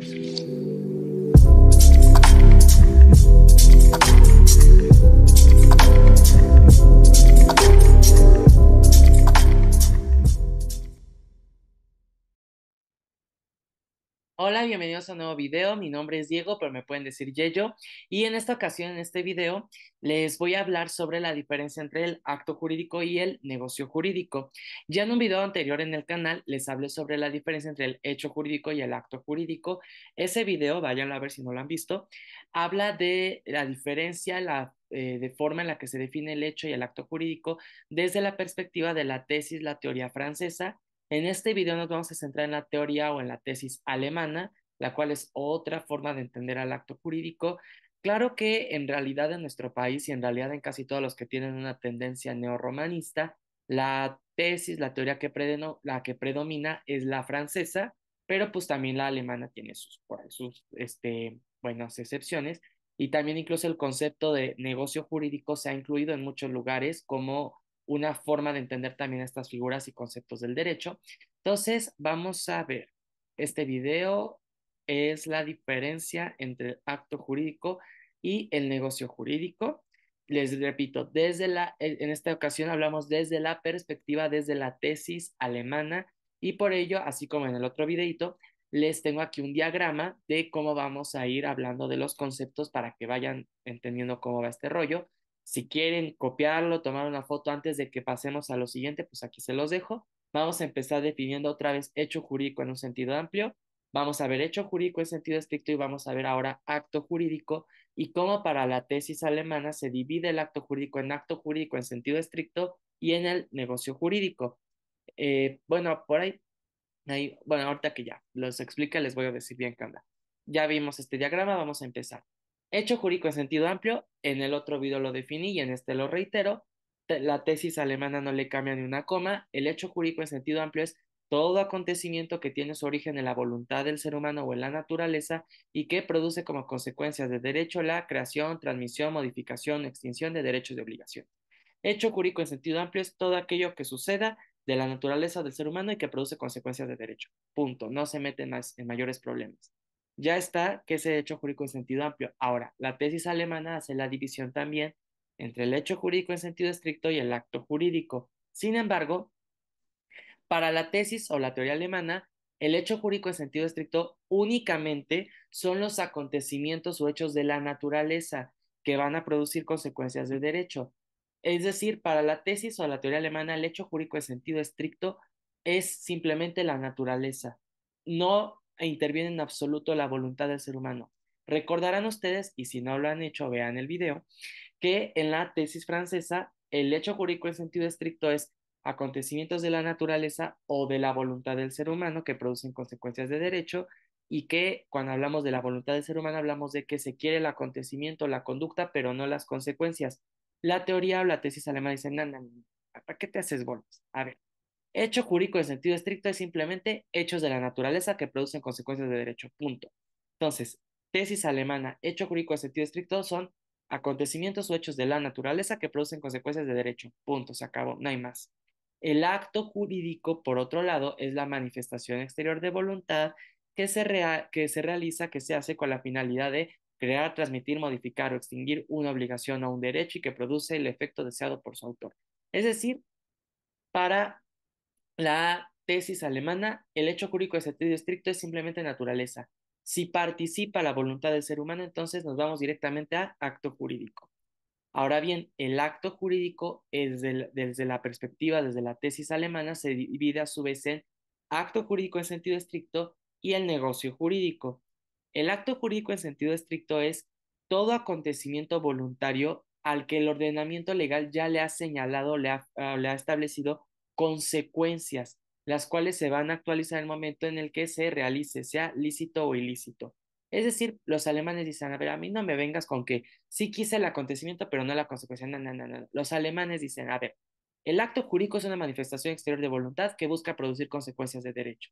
Thank you. Hola, bienvenidos a un nuevo video. Mi nombre es Diego, pero me pueden decir Yeyo. Y en esta ocasión, en este video, les voy a hablar sobre la diferencia entre el acto jurídico y el negocio jurídico. Ya en un video anterior en el canal les hablé sobre la diferencia entre el hecho jurídico y el acto jurídico. Ese video, vayan a ver si no lo han visto, habla de la diferencia, la eh, de forma en la que se define el hecho y el acto jurídico desde la perspectiva de la tesis, la teoría francesa en este video nos vamos a centrar en la teoría o en la tesis alemana, la cual es otra forma de entender al acto jurídico. Claro que en realidad en nuestro país y en realidad en casi todos los que tienen una tendencia neorromanista, la tesis, la teoría que, predomina es la francesa, pero pues también la alemana tiene sus, sus este, buenas excepciones. Y también incluso el concepto de negocio jurídico se ha incluido en muchos lugares como una forma de entender también estas figuras y conceptos del derecho. Entonces, vamos a ver, este video es la diferencia entre el acto jurídico y el negocio jurídico. Les repito, desde la, en esta ocasión hablamos desde la perspectiva, desde la tesis alemana y por ello, así como en el otro videito, les tengo aquí un diagrama de cómo vamos a ir hablando de los conceptos para que vayan entendiendo cómo va este rollo. Si quieren copiarlo, tomar una foto antes de que pasemos a lo siguiente, pues aquí se los dejo. Vamos a empezar definiendo otra vez hecho jurídico en un sentido amplio. Vamos a ver hecho jurídico en sentido estricto y vamos a ver ahora acto jurídico y cómo para la tesis alemana se divide el acto jurídico en acto jurídico en sentido estricto y en el negocio jurídico. Eh, bueno, por ahí, ahí, bueno, ahorita que ya los explica, les voy a decir bien qué anda. Ya vimos este diagrama, vamos a empezar. Hecho jurídico en sentido amplio, en el otro video lo definí y en este lo reitero. La tesis alemana no le cambia ni una coma. El hecho jurídico en sentido amplio es todo acontecimiento que tiene su origen en la voluntad del ser humano o en la naturaleza y que produce como consecuencias de derecho la creación, transmisión, modificación, extinción de derechos de obligación. Hecho jurídico en sentido amplio es todo aquello que suceda de la naturaleza del ser humano y que produce consecuencias de derecho. Punto. No se meten más en mayores problemas ya está que ese hecho jurídico en sentido amplio. Ahora, la tesis alemana hace la división también entre el hecho jurídico en sentido estricto y el acto jurídico. Sin embargo, para la tesis o la teoría alemana, el hecho jurídico en sentido estricto únicamente son los acontecimientos o hechos de la naturaleza que van a producir consecuencias de derecho. Es decir, para la tesis o la teoría alemana, el hecho jurídico en sentido estricto es simplemente la naturaleza. No interviene en absoluto la voluntad del ser humano. Recordarán ustedes, y si no lo han hecho, vean el video, que en la tesis francesa el hecho jurídico en sentido estricto es acontecimientos de la naturaleza o de la voluntad del ser humano que producen consecuencias de derecho y que cuando hablamos de la voluntad del ser humano hablamos de que se quiere el acontecimiento, la conducta, pero no las consecuencias. La teoría o la tesis alemana dice, no, no, ¿para qué te haces bolas? A ver, Hecho jurídico en sentido estricto es simplemente hechos de la naturaleza que producen consecuencias de derecho. Punto. Entonces, tesis alemana, hecho jurídico en sentido estricto son acontecimientos o hechos de la naturaleza que producen consecuencias de derecho. Punto. Se acabó. No hay más. El acto jurídico, por otro lado, es la manifestación exterior de voluntad que se, que se realiza, que se hace con la finalidad de crear, transmitir, modificar o extinguir una obligación o un derecho y que produce el efecto deseado por su autor. Es decir, para la tesis alemana, el hecho jurídico de sentido estricto es simplemente naturaleza. Si participa la voluntad del ser humano, entonces nos vamos directamente a acto jurídico. Ahora bien, el acto jurídico, desde la perspectiva, desde la tesis alemana, se divide a su vez en acto jurídico en sentido estricto y el negocio jurídico. El acto jurídico en sentido estricto es todo acontecimiento voluntario al que el ordenamiento legal ya le ha señalado, le ha, ah, le ha establecido consecuencias, las cuales se van a actualizar en el momento en el que se realice, sea lícito o ilícito. Es decir, los alemanes dicen, a ver, a mí no me vengas con que sí quise el acontecimiento, pero no la consecuencia. No, no, no. Los alemanes dicen, a ver, el acto jurídico es una manifestación exterior de voluntad que busca producir consecuencias de derecho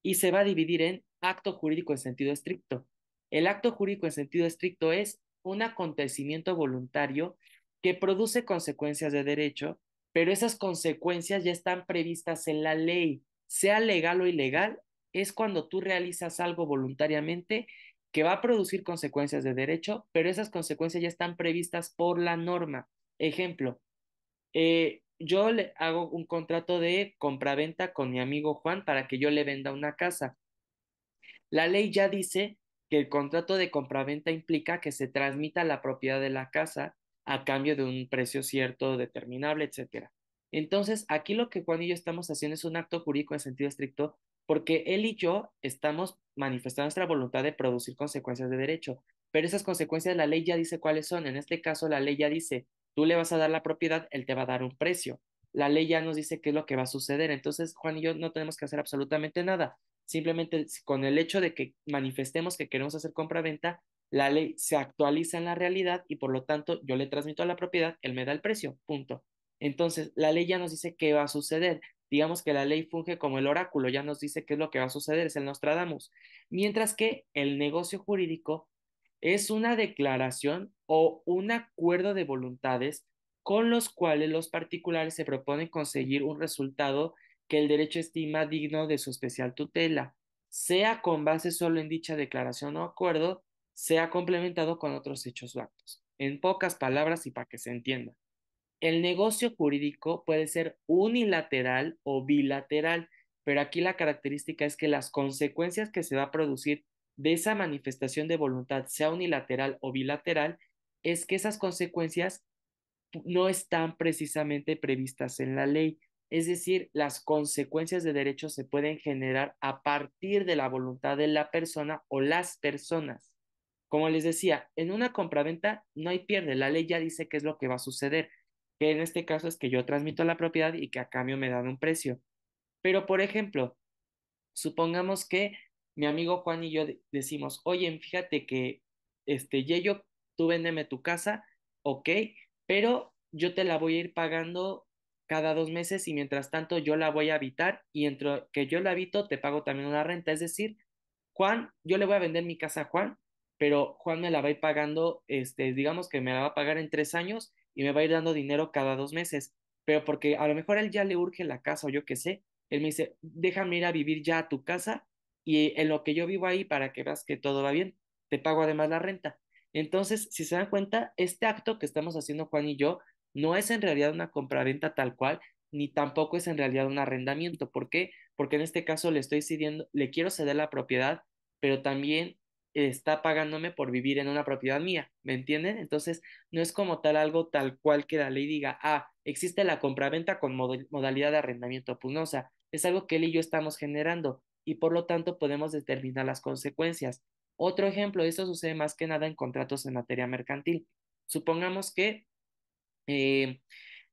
y se va a dividir en acto jurídico en sentido estricto. El acto jurídico en sentido estricto es un acontecimiento voluntario que produce consecuencias de derecho pero esas consecuencias ya están previstas en la ley, sea legal o ilegal, es cuando tú realizas algo voluntariamente que va a producir consecuencias de derecho, pero esas consecuencias ya están previstas por la norma. Ejemplo, eh, yo le hago un contrato de compraventa con mi amigo Juan para que yo le venda una casa. La ley ya dice que el contrato de compraventa implica que se transmita la propiedad de la casa a cambio de un precio cierto, determinable, etcétera. Entonces, aquí lo que Juan y yo estamos haciendo es un acto jurídico en sentido estricto porque él y yo estamos manifestando nuestra voluntad de producir consecuencias de derecho, pero esas consecuencias la ley ya dice cuáles son. En este caso, la ley ya dice, tú le vas a dar la propiedad, él te va a dar un precio. La ley ya nos dice qué es lo que va a suceder. Entonces, Juan y yo no tenemos que hacer absolutamente nada. Simplemente con el hecho de que manifestemos que queremos hacer compra-venta, la ley se actualiza en la realidad y por lo tanto yo le transmito la propiedad, él me da el precio, punto. Entonces, la ley ya nos dice qué va a suceder. Digamos que la ley funge como el oráculo, ya nos dice qué es lo que va a suceder, es el Nostradamus. Mientras que el negocio jurídico es una declaración o un acuerdo de voluntades con los cuales los particulares se proponen conseguir un resultado que el derecho estima digno de su especial tutela, sea con base solo en dicha declaración o acuerdo, sea complementado con otros hechos o actos. En pocas palabras y para que se entienda. El negocio jurídico puede ser unilateral o bilateral, pero aquí la característica es que las consecuencias que se va a producir de esa manifestación de voluntad, sea unilateral o bilateral, es que esas consecuencias no están precisamente previstas en la ley. Es decir, las consecuencias de derecho se pueden generar a partir de la voluntad de la persona o las personas. Como les decía, en una compraventa no hay pierde, la ley ya dice qué es lo que va a suceder, que en este caso es que yo transmito la propiedad y que a cambio me dan un precio. Pero, por ejemplo, supongamos que mi amigo Juan y yo decimos, oye, fíjate que, este, Yeyo, tú véndeme tu casa, ok, pero yo te la voy a ir pagando cada dos meses y mientras tanto yo la voy a habitar y entre que yo la habito te pago también una renta. Es decir, Juan, yo le voy a vender mi casa a Juan, pero Juan me la va a ir pagando, este, digamos que me la va a pagar en tres años y me va a ir dando dinero cada dos meses. Pero porque a lo mejor a él ya le urge la casa o yo qué sé, él me dice, déjame ir a vivir ya a tu casa y en lo que yo vivo ahí para que veas que todo va bien, te pago además la renta. Entonces, si se dan cuenta, este acto que estamos haciendo Juan y yo no es en realidad una compraventa tal cual, ni tampoco es en realidad un arrendamiento. ¿Por qué? Porque en este caso le estoy cediendo, le quiero ceder la propiedad, pero también está pagándome por vivir en una propiedad mía, ¿me entienden? Entonces, no es como tal algo tal cual que la ley diga, ah, existe la compraventa con modalidad de arrendamiento. Pues es algo que él y yo estamos generando y por lo tanto podemos determinar las consecuencias. Otro ejemplo, esto sucede más que nada en contratos en materia mercantil. Supongamos que eh,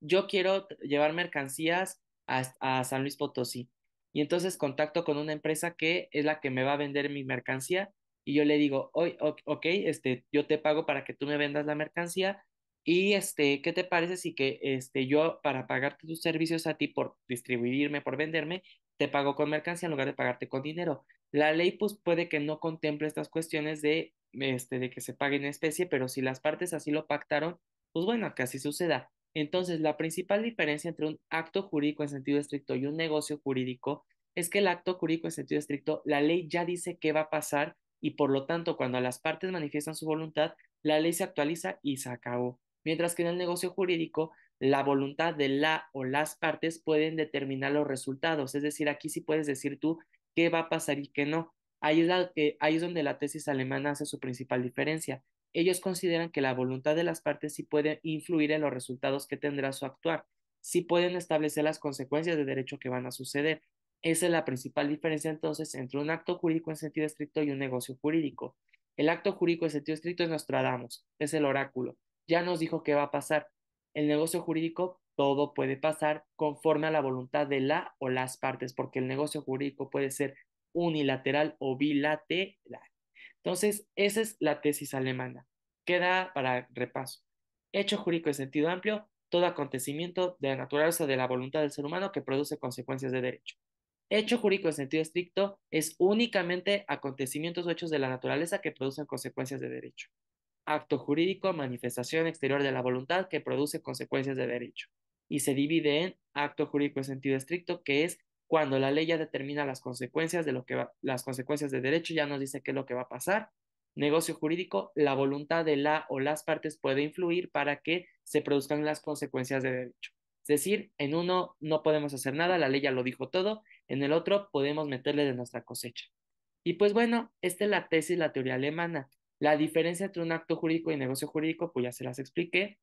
yo quiero llevar mercancías a, San Luis Potosí y entonces contacto con una empresa que es la que me va a vender mi mercancía y yo le digo, ok, este, yo te pago para que tú me vendas la mercancía y este, ¿qué te parece si que este, yo para pagarte tus servicios a ti por distribuirme, por venderme, te pago con mercancía en lugar de pagarte con dinero. La ley pues puede que no contemple estas cuestiones de, este, de que se pague en especie, pero si las partes así lo pactaron, pues bueno, que así suceda. Entonces, la principal diferencia entre un acto jurídico en sentido estricto y un negocio jurídico es que el acto jurídico en sentido estricto, la ley ya dice qué va a pasar y por lo tanto, cuando las partes manifiestan su voluntad, la ley se actualiza y se acabó. Mientras que en el negocio jurídico, la voluntad de la o las partes pueden determinar los resultados. Es decir, aquí sí puedes decir tú qué va a pasar y qué no. Ahí es, la, ahí es donde la tesis alemana hace su principal diferencia. Ellos consideran que la voluntad de las partes sí puede influir en los resultados que tendrá su actuar. Sí pueden establecer las consecuencias de derecho que van a suceder. Esa es la principal diferencia entonces entre un acto jurídico en sentido estricto y un negocio jurídico. El acto jurídico en sentido estricto es Nostradamus, es el oráculo. Ya nos dijo qué va a pasar el negocio jurídico todo puede pasar conforme a la voluntad de la o las partes, porque el negocio jurídico puede ser unilateral o bilateral. Entonces, esa es la tesis alemana. Queda para repaso. Hecho jurídico en sentido amplio, todo acontecimiento de la naturaleza de la voluntad del ser humano que produce consecuencias de derecho. Hecho jurídico en sentido estricto es únicamente acontecimientos o hechos de la naturaleza que producen consecuencias de derecho acto jurídico, manifestación exterior de la voluntad que produce consecuencias de derecho. Y se divide en acto jurídico en sentido estricto, que es cuando la ley ya determina las consecuencias de lo que va, las consecuencias de derecho, ya nos dice qué es lo que va a pasar. Negocio jurídico, la voluntad de la o las partes puede influir para que se produzcan las consecuencias de derecho. Es decir, en uno no podemos hacer nada, la ley ya lo dijo todo, en el otro podemos meterle de nuestra cosecha. Y pues bueno, esta es la tesis, la teoría alemana. La diferencia entre un acto jurídico y negocio jurídico, pues ya se las expliqué.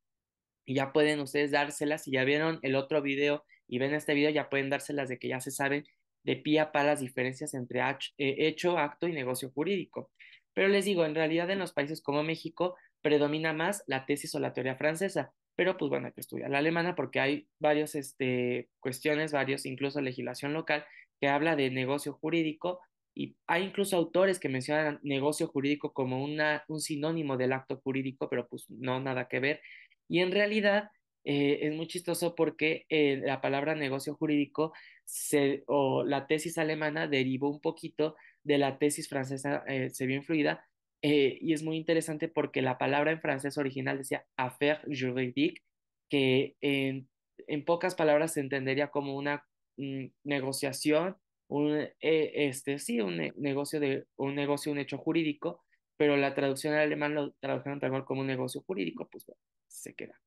Y ya pueden ustedes dárselas. Si ya vieron el otro video y ven este video, ya pueden dárselas de que ya se saben de pie a las diferencias entre eh, hecho, acto y negocio jurídico. Pero les digo, en realidad en los países como México predomina más la tesis o la teoría francesa, pero pues bueno, hay que estudiar la alemana porque hay varios este, cuestiones, varios, incluso legislación local que habla de negocio jurídico y hay incluso autores que mencionan negocio jurídico como una, un sinónimo del acto jurídico, pero pues no, nada que ver. Y en realidad eh, es muy chistoso porque eh, la palabra negocio jurídico o la tesis alemana derivó un poquito de la tesis francesa, eh, se vio influida, y es muy interesante porque la palabra en francés original decía affaire juridique, que en, en pocas palabras se entendería como una mm, negociación un, eh, este, sí, un negocio de, un negocio, un hecho jurídico, pero la traducción al alemán lo tradujeron tal como un negocio jurídico, pues bueno, se queda.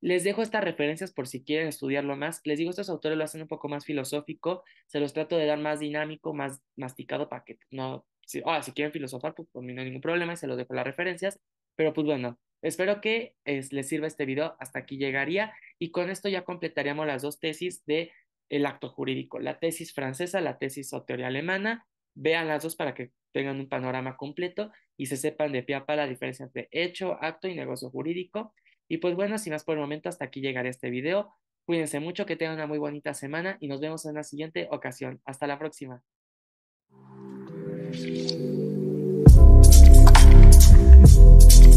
Les dejo estas referencias por si quieren estudiarlo más. Les digo, estos autores lo hacen un poco más filosófico, se los trato de dar más dinámico, más masticado para que no, si, ah, si quieren filosofar, pues por mí no hay ningún problema, se los dejo las referencias, pero pues bueno, espero que les sirva este video, hasta aquí llegaría y con esto ya completaríamos las dos tesis de el acto jurídico, la tesis francesa, la tesis o teoría alemana, vean las dos para que tengan un panorama completo y se sepan de pie a la diferencia entre hecho, acto y negocio jurídico. Y pues bueno, sin más por el momento, hasta aquí llegaré este video. Cuídense mucho, que tengan una muy bonita semana y nos vemos en la siguiente ocasión. Hasta la próxima. Thank you.